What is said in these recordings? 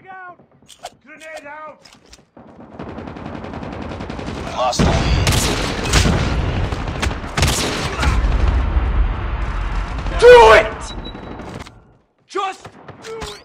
Frag out! Grenade out! We lost the lead. Do it! Just do it!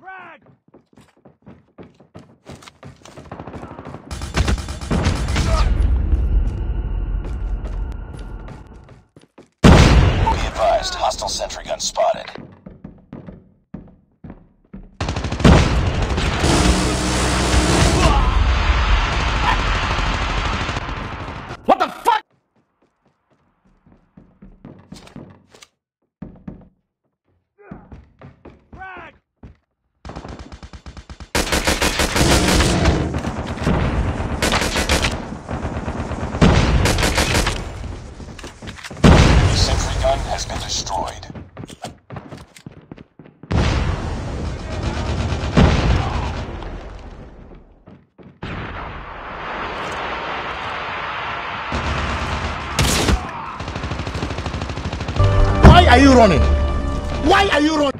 Frag! Be advised, hostile sentry gun spotted. Gun has been destroyed. Why are you running? Why are you running?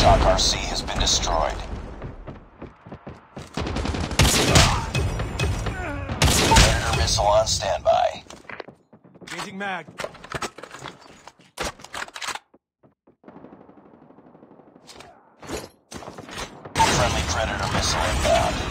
Shock RC has been destroyed. Predator missile on standby. Changing mag. Friendly Predator missile inbound.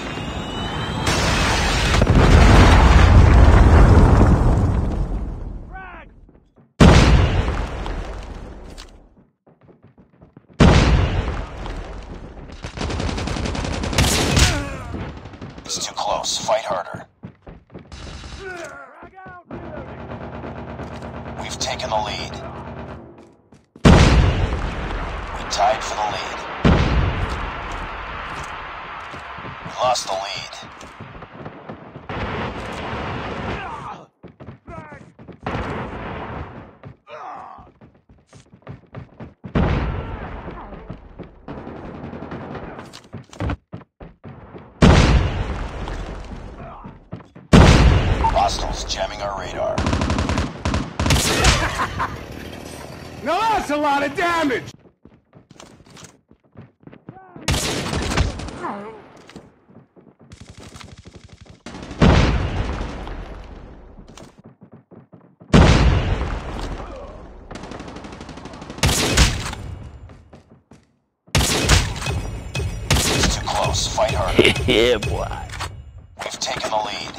Close. Fight harder. We've taken the lead. We tied for the lead. We lost the lead. Frag! Hostiles jamming our radar. Now that's a lot of damage! Too close. Fight harder. yeah, boy. We've taken the lead.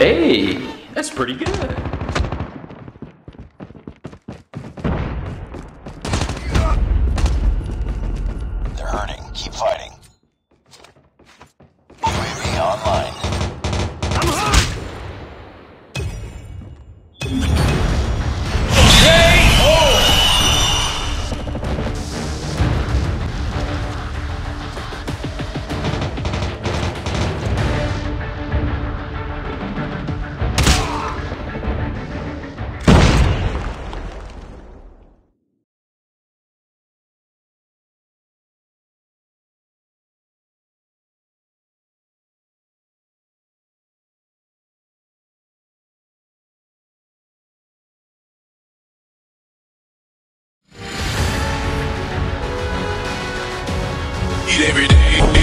Hey, that's pretty good. They're hurting. Keep fighting. eat every day.